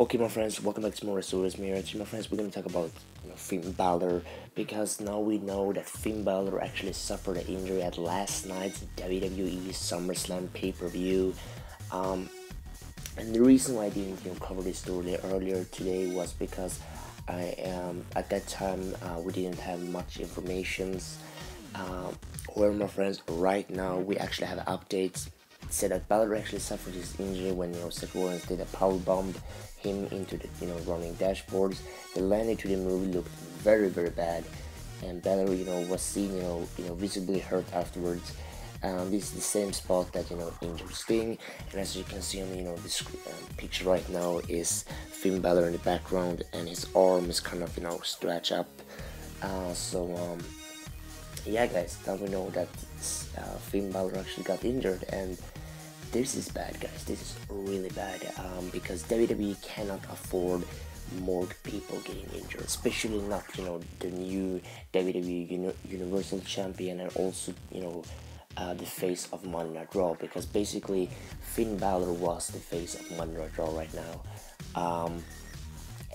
Okay, my friends, welcome back to more Stories Mirror. my friends, we're gonna talk about you know, Finn Balor because now we know that Finn Balor actually suffered an injury at last night's WWE SummerSlam pay-per-view. Um, and the reason why I didn't you know, cover this story earlier today was because I um, at that time uh, we didn't have much information. Uh, my friends, right now we actually have updates said that Balor actually suffered his injury when you know Seth Rollins did a power bomb him into the you know running dashboards. The landing to the move looked very very bad, and Balor you know was seen you know you know visibly hurt afterwards. Um, this is the same spot that you know injured Sting, and as you can see on you know this um, picture right now is Finn Balor in the background, and his arm is kind of you know stretched up. Uh, so um, yeah, guys, now we know that uh, Finn Balor actually got injured, and this is bad, guys. This is really bad um, because WWE cannot afford more people getting injured, especially not you know the new WWE Uni Universal Champion and also you know uh, the face of Monday Night Raw because basically Finn Balor was the face of Monday Night Raw right now. Um,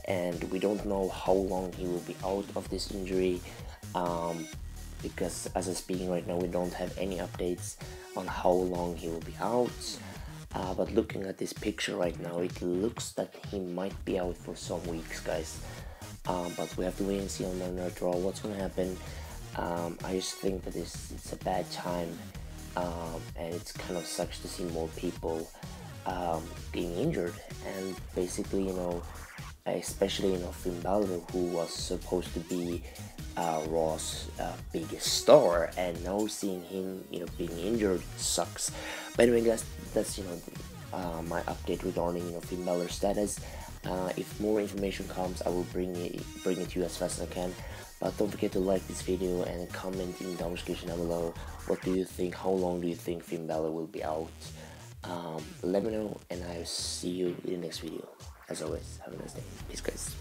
and we don't know how long he will be out of this injury. Um, because as I'm speaking right now, we don't have any updates on how long he will be out. Uh, but looking at this picture right now, it looks that he might be out for some weeks, guys. Um, but we have to wait and see on Monday Night Raw what's going to happen. Um, I just think that it's, it's a bad time, um, and it's kind of sucks to see more people um, being injured. And basically, you know, especially you know Finn Balor, who was supposed to be uh, Raw's uh, biggest star, and now seeing him, you know, being injured sucks. But anyway, guys, that's you know uh, my update regarding you know Finn status. Uh, if more information comes, I will bring it bring it to you as fast as I can. But don't forget to like this video and comment in the description down below. What do you think? How long do you think Finn Balor will be out? Um, let me know, and I'll see you in the next video. As always, have a nice day. Peace, guys.